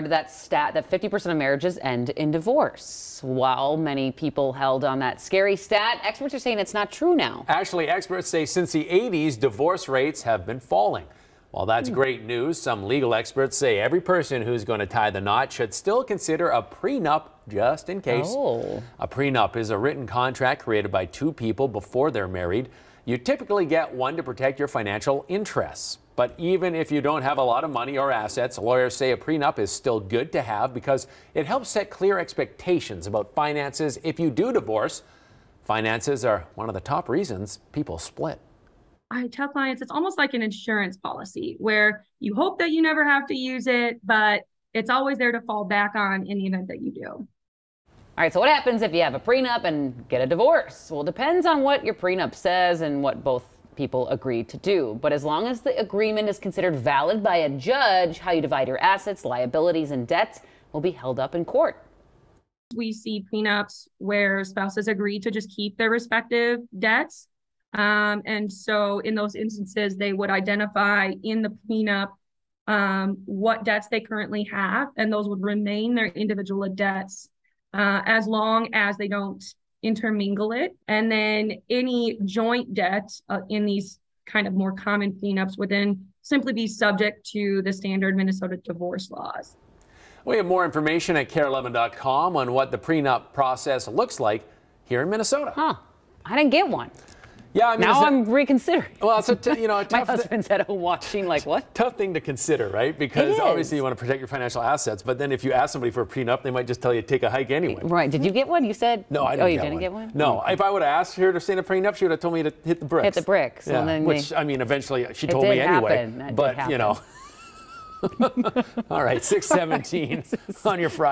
that stat that 50% of marriages end in divorce. While many people held on that scary stat, experts are saying it's not true now. Actually, experts say since the 80s, divorce rates have been falling. While that's Hmm. great news, some legal experts say every person who's going to tie the knot should still consider a prenup just in case. Oh. A prenup is a written contract created by two people before they're married. You typically get one to protect your financial interests. But even if you don't have a lot of money or assets, lawyers say a prenup is still good to have because it helps set clear expectations about finances if you do divorce. Finances are one of the top reasons people split. I tell clients it's almost like an insurance policy where you hope that you never have to use it, but it's always there to fall back on in the event that you do. All right, so what happens if you have a prenup and get a divorce? Well, it depends on what your prenup says and what both people agree to do. But as long as the agreement is considered valid by a judge, how you divide your assets, liabilities, and debts will be held up in court. We see prenups where spouses agree to just keep their respective debts. Um, and so in those instances, they would identify in the prenup um, what debts they currently have, and those would remain their individual debts uh, as long as they don't intermingle it. And then any joint debt uh, in these kind of more common prenups would then simply be subject to the standard Minnesota divorce laws. We have more information at kare11.com on what the prenup process looks like here in Minnesota. Huh. I didn't get one. Yeah, I mean, Now I'm reconsidering. well, it's a t- you know a My husband's at home watching, like, what? tough thing to consider, right? Because obviously you want to protect your financial assets, but then if you ask somebody for a prenup, they might just tell you take a hike anyway. Right. Did you get one? You said. No, I oh, didn't Oh, you get didn't one. get one? No, hmm. if I would have asked her to sign a prenup, she would have told me to hit the bricks. Hit the bricks, Yeah, and then which I mean, eventually she told me anyway. happen. That did but you know. All right, 617 on your Friday.